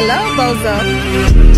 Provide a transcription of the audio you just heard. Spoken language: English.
Hello, Bozo.